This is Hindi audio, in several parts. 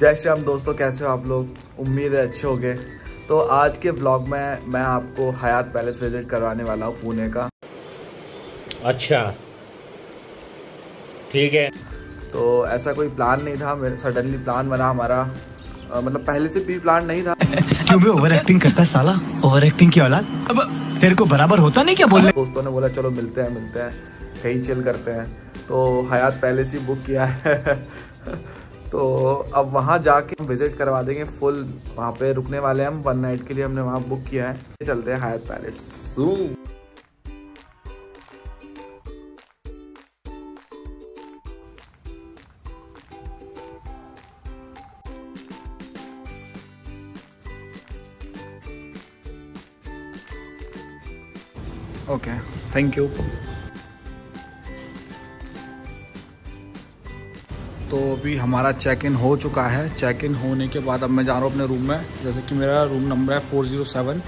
जय श्री राम दोस्तों कैसे हो आप लोग? उम्मीद है अच्छे होंगे। तो आज के ब्लॉग में मैं आपको हयात पैलेस विज़िट करवाने वाला हूँ पुणे का। अच्छा। ठीक है। तो ऐसा कोई प्लान नहीं था मेरे सडनली प्लान बना हमारा। मतलब पहले से भी प्लान नहीं था। क्यों बे ओवर एक्टिंग करता है साला? ओवर एक्टिंग की औलाद? अब तेरे को बराबर होता नहीं क्या बोलने? दोस्तों ने बोला चलो मिलते हैं मिलते हैं। कहीं चिल करते हैं। तो हयात पैलेस ही बुक किया है। तो अब वहाँ जाके हम विज़िट करवा देंगे फुल वहाँ पे रुकने वाले हैं हम। वन नाइट के लिए हमने वहाँ बुक किया है। चलते हैं Hyatt Palace okay thank you तो अभी हमारा चेक इन हो चुका है। चेक इन होने के बाद अब मैं जा रहा हूँ अपने रूम में। जैसे कि मेरा रूम नंबर है फोर ज़ीरो सेवन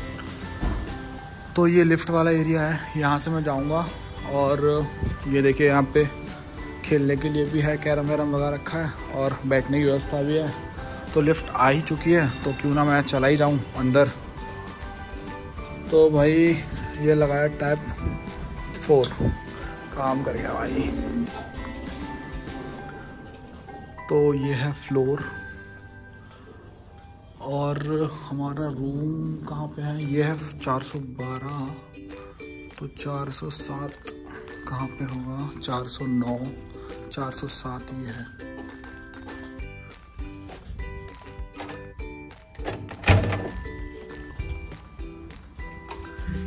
तो ये लिफ्ट वाला एरिया है। यहाँ से मैं जाऊँगा और ये देखिए यहाँ पे खेलने के लिए भी है, कैरम वैरम लगा रखा है और बैठने की व्यवस्था भी है। तो लिफ्ट आ ही चुकी है तो क्यों ना मैं चला ही जाऊँ अंदर। तो भाई ये लगाया टैप फोर। काम कर गया भाई। तो ये है फ्लोर। और हमारा रूम कहाँ पे है? ये है 412 तो 407 कहाँ पे होगा? 409 407 ये है।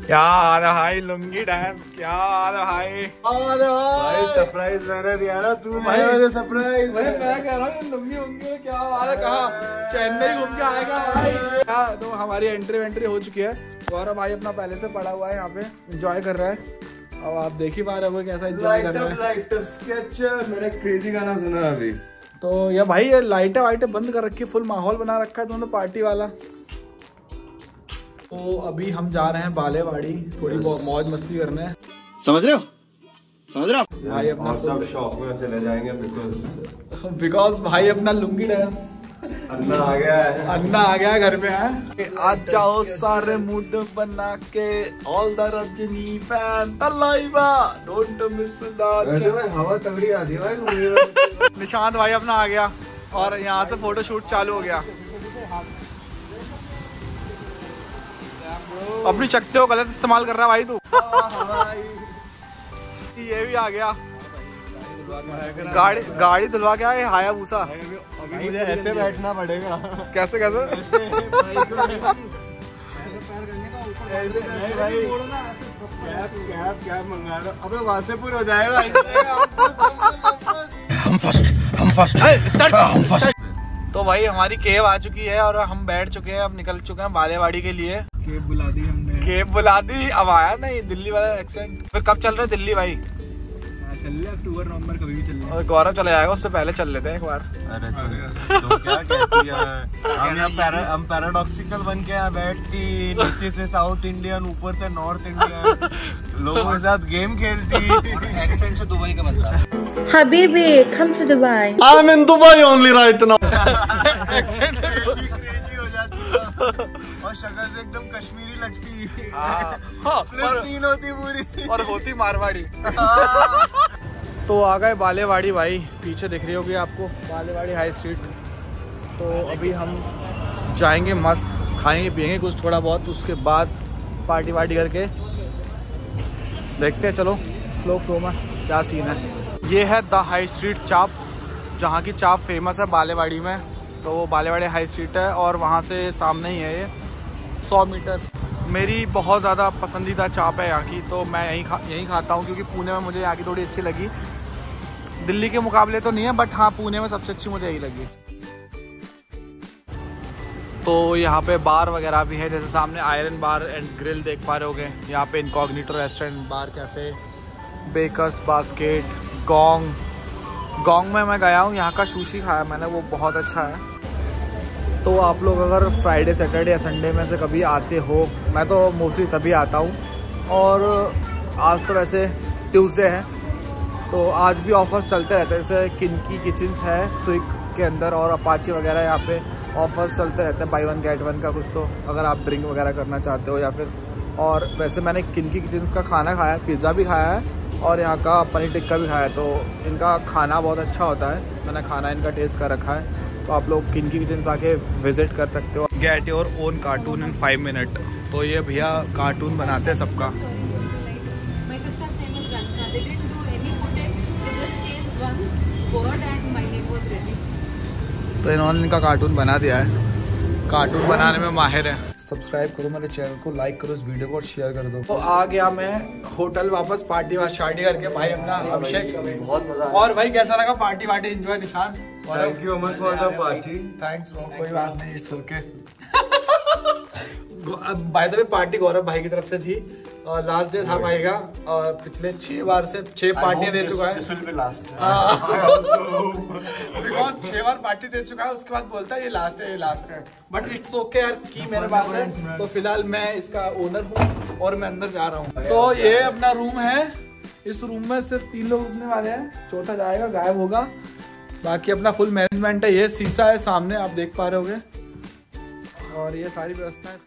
क्या आ रहा है लुंगी डांस क्या आ रहा है? भाई सरप्राइज़ मैंने दिया ना तू भाई मुझे सरप्राइज़ मैं कह रहा हूँ ये लुंगी उंगी क्या आ रहा कहा? चेन्नई घूम के आएगा भाई। क्या तो हमारी एंट्री वेंट्री हो चुकी है। गौरव भाई अपना पहले से पड़ा हुआ है यहाँ पे। एंजॉय कर रहा है। अब आप देख ही पा रहे हो कैसा एंजॉय कर रहे हैं। लाइट अप स्केच मैंने क्रेजी गाना सुना अभी। तो ये भाई ये लाइटें वाइटें बंद कर रखी फुल माहौल बना रखा है दोनों पार्टी वाला। तो अभी हम जा रहे हैं बालेवाड़ी थोड़ी बहुत मौज मस्ती करने। समझ रहे हो? समझ रहे हो? भाई अपना सब शॉप में चले जाएँगे बिकॉज़ बिकॉज़ भाई अपना लुंगी डांस अन्ना आ गया है। अन्ना आ गया घर पे है? आज जाओ सारे मूड बना के all the Rajini fan Thalaiva don't miss वैसे द भाई हवा तगड़ी आती है भाई निशांत भाई अपना आ गया और यहाँ से फ़ोटो शूट चालू हो गया। अपनी शक्तियों को गलत इस्तेमाल कर रहा है भाई तू। ये भी आ गया। गाड़ी गाड़ी धुलवा के आए हाया भूसा मुझे ऐसे बैठना पड़ेगा कैसे कैसे? हूँ। अबे वहाँ हो जाएगा हम फ़र्स्ट हम फ़र्स्ट हम फ़र्स्ट तो भाई हमारी केब आ चुकी है और हम बैठ चुके हैं अब निकल चुके हैं बालेवाड़ी के लिए। केब बुला दी हमने। केब बुला दी अब आया नहीं दिल्ली वाला एक्सेंट फिर कब चल रहे हैं दिल्ली भाई? चल ले अक्टूबर नवंबर कभी भी चल और गौरव चले जाएगा उससे पहले चल लेते हैं एक बार। अरे तो, तो क्या कहती है? हम यहाँ पैरा हम पैराडॉक्सिकल बन के यहाँ बैठती नीचे से साउथ इंडियन ऊपर से नॉर्थ इंडियन लोगों के साथ गेम खेलती। एक्सेंट से दुबई का बनता है Habibi, come to Dubai. I am in Dubai only right now हो है। और शक्ल से एकदम कश्मीरी लगती हाँ, और, सीन होती पूरी। और होती मारवाड़ी। तो आ गए बालेवाड़ी भाई पीछे दिख रही होगी आपको बालेवाड़ी हाई स्ट्रीट तो अभी हम जाएँगे मस्त खाएँगे पियेंगे कुछ थोड़ा बहुत उसके बाद पार्टी वार्टी करके। देखते हैं चलो फ्लो फ्लो में क्या सीन है। ये है द हाई स्ट्रीट चाप जहाँ की चाप फ़ेमस है बालेवाड़ी में। तो वो बालेवाड़ी हाई स्ट्रीट है और वहाँ से सामने ही है ये, सौ मीटर। मेरी बहुत ज़्यादा पसंदीदा चाप है यहाँ की तो मैं यहीं खा, यहीं खाता हूँ क्योंकि पुणे में मुझे यहाँ की थोड़ी अच्छी लगी। दिल्ली के मुकाबले तो नहीं है बट हाँ पुणे में सबसे अच्छी मुझे यही लगी। तो यहाँ पे बार वगैरह भी है, जैसे सामने आयरन बार एंड ग्रिल देख पा रहे होगे। यहाँ पे incognito restaurant bar cafe bakers basket gong gong में मैं गया हूँ, यहाँ का सुशी खाया मैंने, वो बहुत अच्छा है। तो आप लोग अगर फ्राइडे सैटरडे या संडे में से कभी आते हो, मैं तो मोस्टली तभी आता हूँ। और आज तो वैसे ट्यूसडे है तो आज भी ऑफर्स चलते रहते हैं, जैसे किनकी किचन है स्विक के अंदर और अपाची वगैरह यहाँ पे ऑफर्स चलते रहते हैं बाई वन गेट वन का कुछ तो अगर आप ड्रिंक वगैरह करना चाहते हो या फिर, और वैसे मैंने किनकी किचन्स का खाना खाया पिज़्ज़ा भी खाया है और यहाँ का पनीर टिक्का भी खाया है तो इनका खाना बहुत अच्छा होता है। मैंने खाना इनका टेस्ट कर रखा है। तो आप लोग किनकी किचन्स आके विज़िट कर सकते हो। Get your own cartoon in five minute तो ये भैया कार्टून बनाते हैं सबका. तो इन्होंने इनका कार्टून बना दिया है। कार्टून बनाने में माहिर है। सब्सक्राइब करो मेरे चैनल को लाइक करो इस वीडियो को और शेयर कर दो। तो आ गया मैं होटल वापस पार्टी शार्टी करके भाई अपना अभिषेक। बहुत मज़ा और भाई कैसा लगा पार्टी वार्टी enjoy Nishan. Thank you Aman for the party thanks कोई बात नहीं it's okay by the way party Gaurav भाई की तरफ़ से थी और लास्ट डे था भाई का और पिछले छह बार से छह पार्टियाँ दे चुका है। बिकॉज़ छह बार पार्टी दे चुका है उसके बाद बोलता है ये लास्ट है ये लास्ट है बट इट्स ओके यार की मेरे पास है तो फ़िलहाल मैं इसका ओनर हूँ और मैं अंदर जा रहा हूँ। तो ये अपना रूम है इस रूम में सिर्फ़ तीन लोग रुकने वाले हैं चौथा जाएगा गायब होगा। बाकी अपना फुल मैनेजमेंट है ये शीशा है सामने आप देख पा रहे होगे। और ये सारी व्यवस्था है